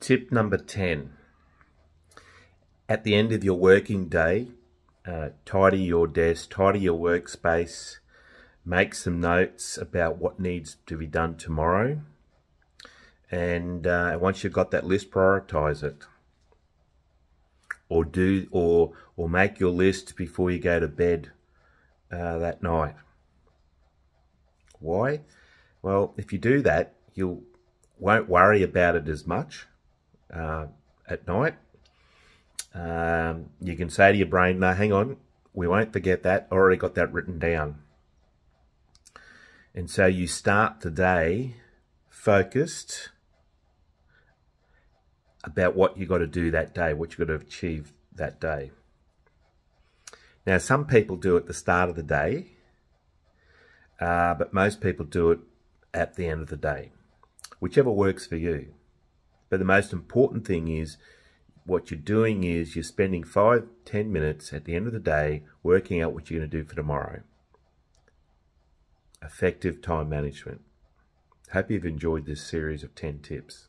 Tip number 10. At the end of your working day, uh, tidy your desk, tidy your workspace, make some notes about what needs to be done tomorrow. And uh, once you've got that list, prioritize it. Or do or or make your list before you go to bed uh, that night. Why? Well, if you do that, you won't worry about it as much uh, at night. Um, you can say to your brain, no, hang on, we won't forget that. I already got that written down. And so you start the day focused about what you got to do that day, what you got to achieve that day. Now, some people do it at the start of the day, uh, but most people do it at the end of the day, whichever works for you. But the most important thing is what you're doing is you're spending five, ten minutes at the end of the day working out what you're going to do for tomorrow. Effective time management. Hope you've enjoyed this series of 10 tips.